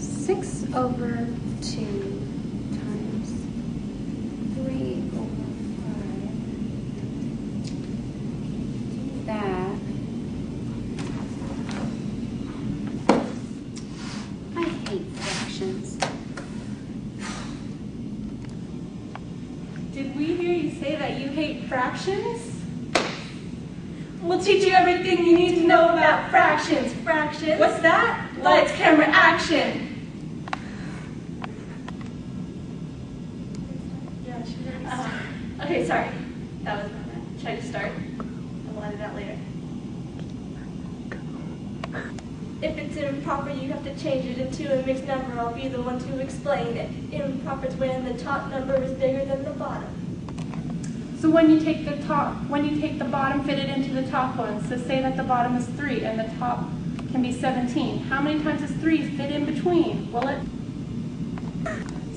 6 over 2 times 3 over 5. That. I hate fractions. Did we hear you say that you hate fractions? We'll teach you everything you need to know about fractions. Fractions. What's that? Lights, camera, action. Uh, Okay, sorry. That was my bad. Should I just start? And we'll edit out later. If it's improper, you have to change it into a mixed number. I'll be the one to explain it. Improper is when the top number is bigger than the bottom. So when you take the top, when you take the bottom, fit it into the top one. So say that the bottom is 3 and the top can be 17. How many times does 3 fit in between? Will it?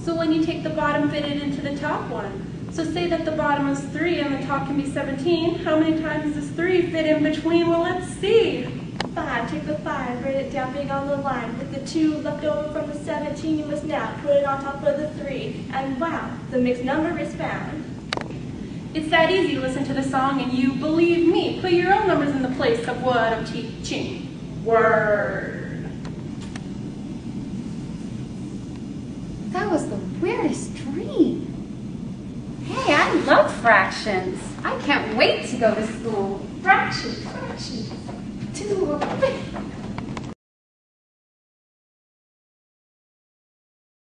So when you take the bottom, fit it into the top one. So say that the bottom is 3 and the top can be 17. How many times does 3 fit in between? Well, let's see. Five, take the five, write it down big on the line. With the two left over from the 17, you must now put it on top of the three. And wow, the mixed number is found. It's that easy to listen to the song and you believe me. Put your own numbers in the place of what I'm teaching. Word. That was the weirdest dream. Hey, I love fractions. I can't wait to go to school. Fractions, fractions.